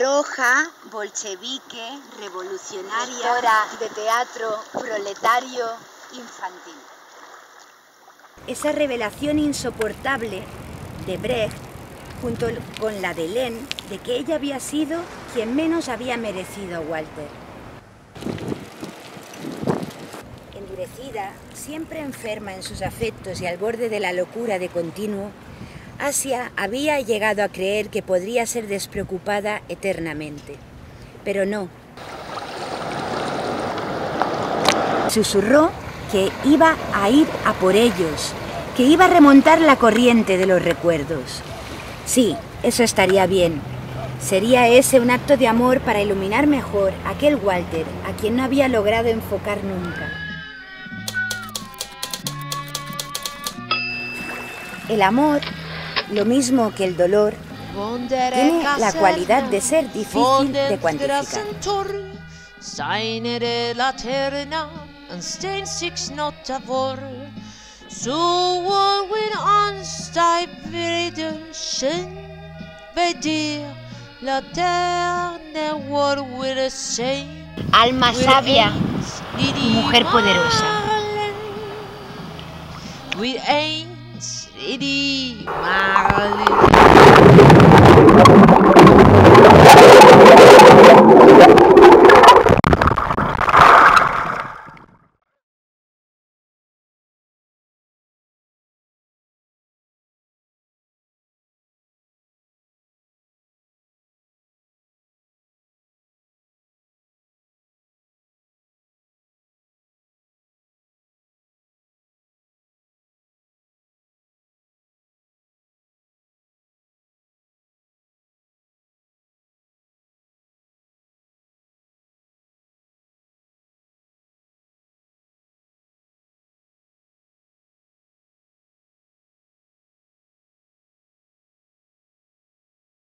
Roja, bolchevique, revolucionaria, de teatro, proletario, infantil. Esa revelación insoportable de Brecht, junto con la de Len, de que ella había sido quien menos había merecido a Walter. Endurecida, siempre enferma en sus afectos y al borde de la locura de continuo, Asia había llegado a creer que podría ser despreocupada eternamente. Pero no. Susurró que iba a ir a por ellos, que iba a remontar la corriente de los recuerdos. Sí, eso estaría bien. Sería ese un acto de amor para iluminar mejor aquel Walter a quien no había logrado enfocar nunca. El amor lo mismo que el dolor, tiene la cualidad de ser difícil de cuantificar. Alma sabia mujer poderosa. It's Eddie